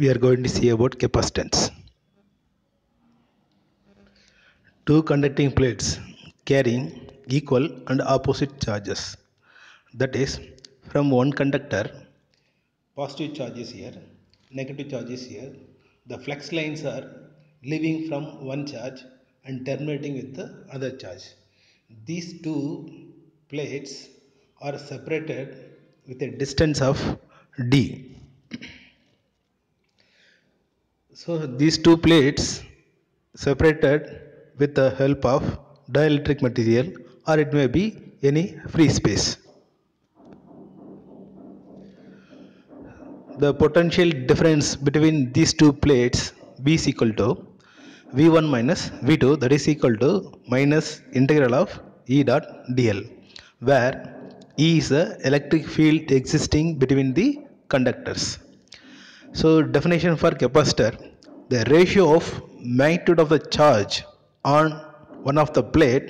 we are going to see about capacitance. Two conducting plates carrying equal and opposite charges. That is, from one conductor, positive charge is here, negative charge is here. The flux lines are leaving from one charge and terminating with the other charge. These two plates are separated with a distance of d. So these two plates separated with the help of dielectric material or it may be any free space. The potential difference between these two plates V is equal to V1 minus V2 that is equal to minus integral of E dot dl where E is the electric field existing between the conductors. So definition for capacitor the ratio of magnitude of the charge on one of the plate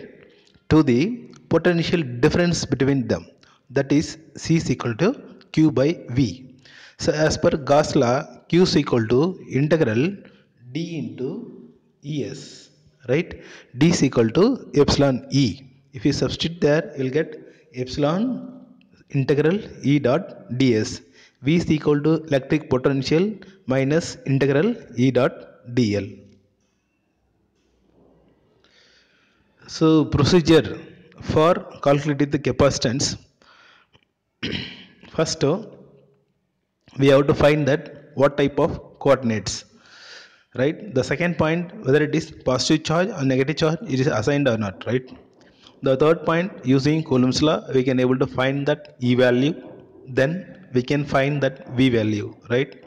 to the potential difference between them that is C is equal to Q by V. So as per Gauss law Q is equal to integral D into ES right D is equal to epsilon E. If you substitute there you will get epsilon integral E dot ds. V is equal to electric potential minus integral E dot dl. So procedure for calculating the capacitance. First we have to find that what type of coordinates right the second point whether it is positive charge or negative charge it is assigned or not right the third point using coulomb's law we can able to find that e value then we can find that v value right?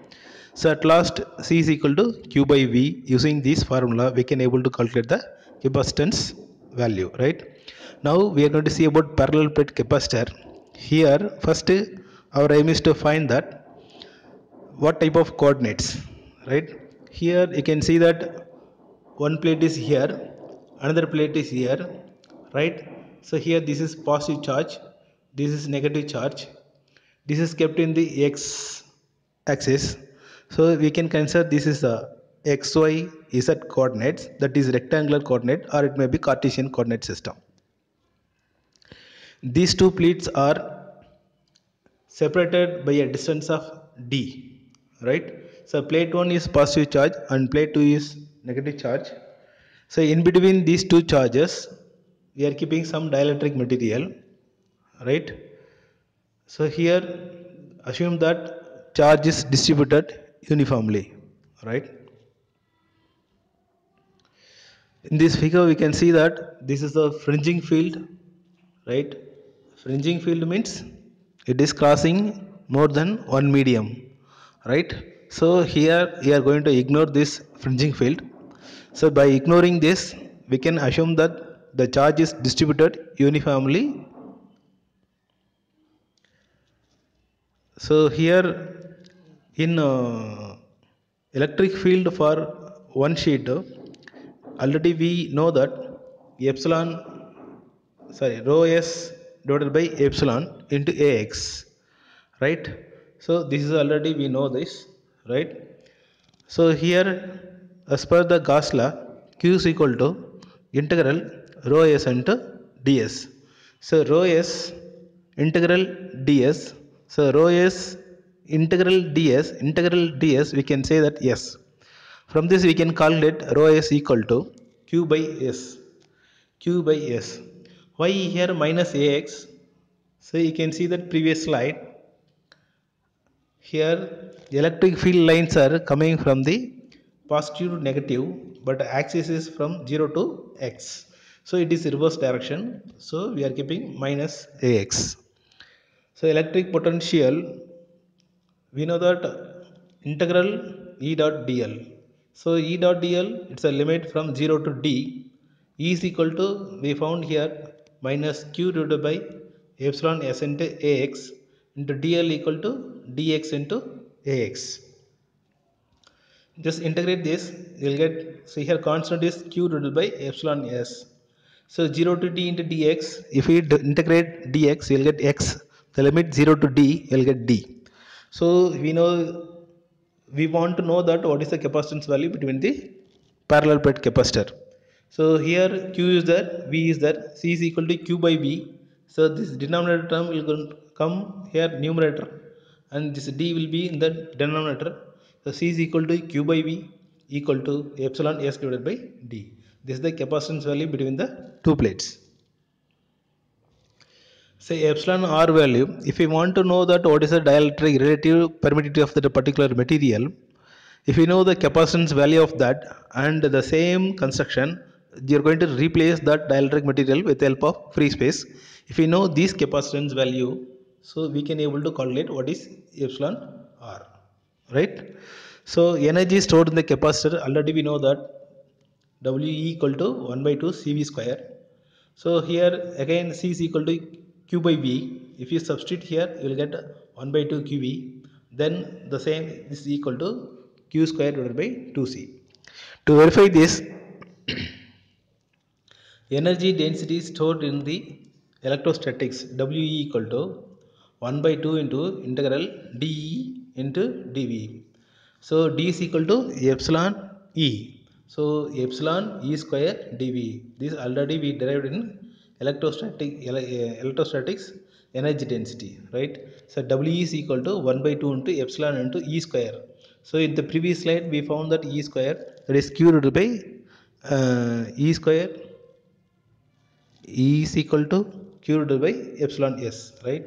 So at last c is equal to q by v. Using this formula we can able to calculate the capacitance value right? Now we are going to see about parallel plate capacitor. Here first our aim is to find that what type of coordinates right? Here you can see that one plate is here another plate is here right? So here this is positive charge this is negative charge this is kept in the x axis. So we can consider this is the xy z coordinates that is rectangular coordinate or it may be cartesian coordinate system. These two plates are separated by a distance of d right? So plate 1 is positive charge and plate 2 is negative charge. So in between these two charges we are keeping some dielectric material right so here assume that charge is distributed uniformly right? In this figure we can see that this is the fringing field right? Fringing field means it is crossing more than one medium right? So here we are going to ignore this fringing field. So by ignoring this we can assume that the charge is distributed uniformly so here in uh, electric field for one sheet already we know that epsilon sorry rho s divided by epsilon into ax right? So this is already we know this right? So here as per the Gauss law q is equal to integral rho s into ds. So rho s integral ds so rho s integral ds integral ds we can say that yes from this we can calculate rho s equal to q by s q by s. Why here minus ax? So you can see that previous slide. Here electric field lines are coming from the positive to negative but axis is from 0 to x. So it is reverse direction. So we are keeping minus ax so electric potential we know that integral e dot dl. So e dot dl it's a limit from 0 to d. E is equal to we found here minus q divided by epsilon s into ax into dl equal to dx into ax. Just integrate this you will get so here constant is q divided by epsilon s. So 0 to d into dx if we integrate dx you will get x the limit 0 to d will get d. So we know we want to know that what is the capacitance value between the parallel plate capacitor. So here q is there v is there c is equal to q by v. So this denominator term will come here numerator. And this d will be in the denominator. So c is equal to q by v equal to epsilon s divided by d. This is the capacitance value between the two plates say epsilon r value if we want to know that what is the dielectric relative permittivity of that particular material if you know the capacitance value of that and the same construction you're going to replace that dielectric material with the help of free space. If you know this capacitance value so we can able to calculate what is epsilon r right? So energy stored in the capacitor. Already we know that W equal to 1 by 2 CV square. So here again C is equal to Q by V. If you substitute here, you will get 1 by 2 QV. Then the same is equal to Q square divided by 2C. To verify this, energy density stored in the electrostatics W e equal to 1 by 2 into integral dE into dV. So d is equal to epsilon E. So epsilon E square dV. This already we derived in electrostatic electrostatics energy density, right? So W is equal to 1 by 2 into epsilon into E square. So in the previous slide we found that E square that is Q divided by uh, E square E is equal to Q divided by epsilon S, right?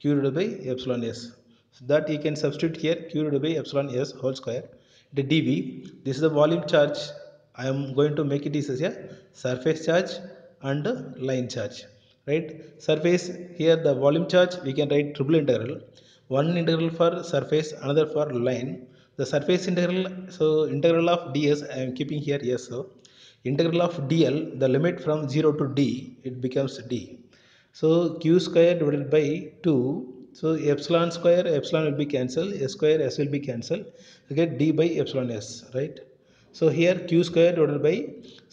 Q divided by epsilon S. So that you can substitute here Q divided by epsilon S whole square. The dV, this is the volume charge. I am going to make it as a surface charge and line charge, right? Surface here the volume charge we can write triple integral. One integral for surface, another for line. The surface integral, so integral of ds I am keeping here yes. So integral of dl the limit from 0 to d it becomes d so q square divided by 2 so epsilon square epsilon will be cancelled s square s will be cancelled you get d by epsilon s right so here q square divided by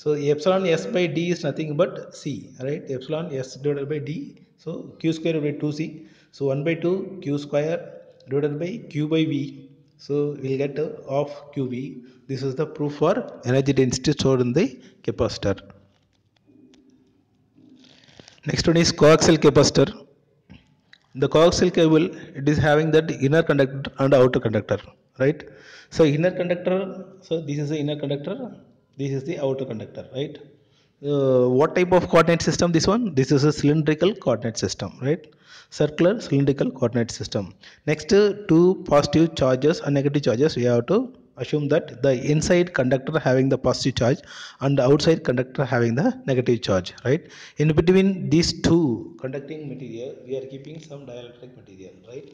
so epsilon s by d is nothing but c right? Epsilon s divided by d. So q square divided by 2c so 1 by 2 q square divided by q by v. So we'll get of qv this is the proof for energy density stored in the capacitor. Next one is coaxial capacitor. The coaxial cable it is having that inner conductor and outer conductor right? So inner conductor so this is the inner conductor this is the outer conductor right? Uh, what type of coordinate system this one? This is a cylindrical coordinate system right? Circular cylindrical coordinate system. Next two positive charges and negative charges we have to assume that the inside conductor having the positive charge and the outside conductor having the negative charge right? In between these two conducting material we are keeping some dielectric material right?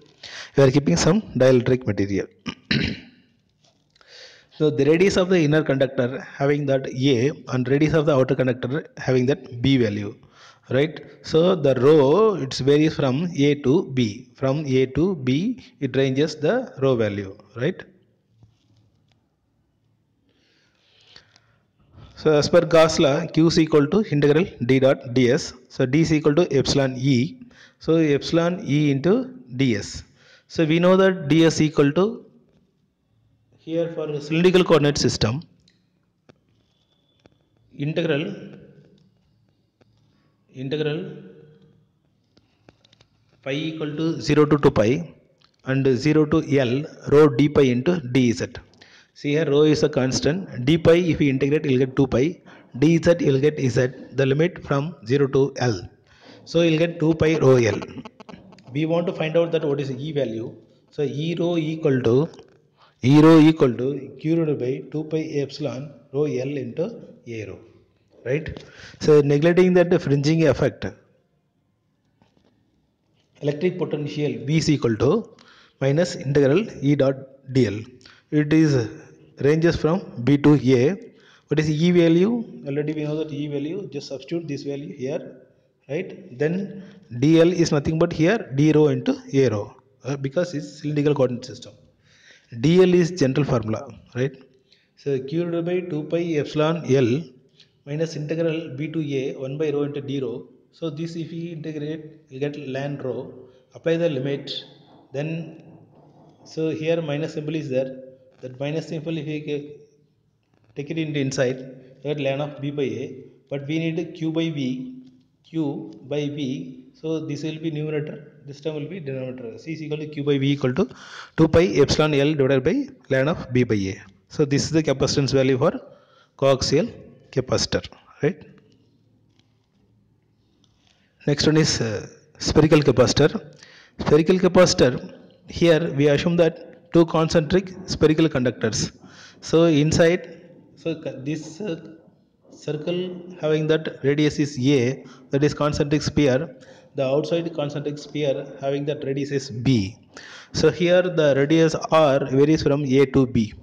We are keeping some dielectric material. So the radius of the inner conductor having that a and radius of the outer conductor having that b value right? So the rho it varies from a to b. From a to b it ranges the rho value right So as per Gauss law, Q is equal to integral d dot ds. So d is equal to epsilon e. So epsilon e into ds. So we know that ds equal to here for cylindrical coordinate system integral integral pi equal to 0 to 2 pi and 0 to L rho d pi into dz. See here rho is a constant. d pi if we integrate you'll get 2 pi. dz you'll get z the limit from 0 to L. So you'll get 2 pi rho L. We want to find out that what is E value. So E rho equal to E rho equal to Q divided by 2 pi epsilon rho L into A rho. Right? So neglecting that fringing effect electric potential V is equal to minus integral E dot dl. It is ranges from B to A. What is E value? Already we know that E value. Just substitute this value here, right? Then dl is nothing but here d rho into A rho uh, because it's cylindrical coordinate system. dl is general formula, right? So q divided by 2 pi epsilon L minus integral b to a 1 by rho into d rho. So this if we integrate, we get ln rho. Apply the limit. Then so here minus symbol is there. That minus symbol if we take it into inside. That ln of b by a. But we need q by v q by v. So this will be numerator. This term will be denominator. C is equal to q by v equal to 2 pi epsilon l divided by ln of b by a. So this is the capacitance value for coaxial capacitor right? Next one is uh, spherical capacitor. Spherical capacitor here we assume that two concentric spherical conductors. So inside so this uh, circle having that radius is a that is concentric sphere. The outside concentric sphere having that radius is b. So here the radius r varies from a to b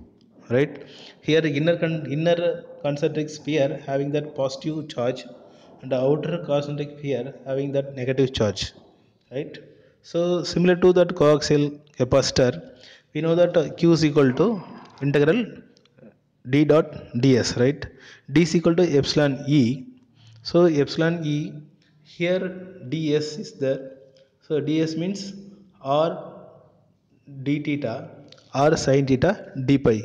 right? Here inner con- inner concentric sphere having that positive charge and the outer concentric sphere having that negative charge right? So similar to that coaxial capacitor we know that uh, q is equal to integral d dot ds right? D is equal to epsilon e. So epsilon e here ds is there. So ds means r d theta r sin theta d pi.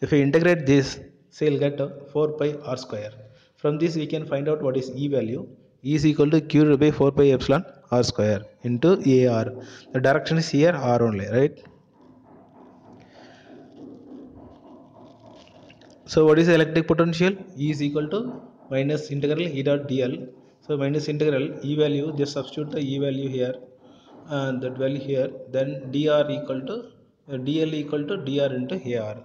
If we integrate this so you'll get uh, 4 pi r square. From this we can find out what is e value. E is equal to q by 4 pi epsilon r square into ar the direction is here r only right So what is electric potential? E is equal to minus integral E dot dl. So minus integral E value, just substitute the E value here and that value here. Then dr equal to uh, dl equal to dr into ar,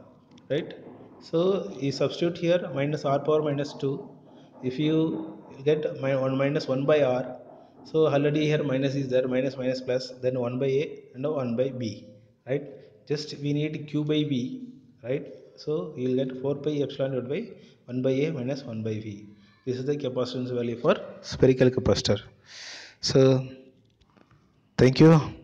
right? So you substitute here minus r power minus 2. If you get my 1 minus 1 by r, so already here minus is there, minus minus plus, then 1 by a and 1 by b, right? Just we need q by v, right? So you will get 4 pi epsilon divided by 1 by a minus 1 by v. This is the capacitance value for spherical capacitor. So thank you.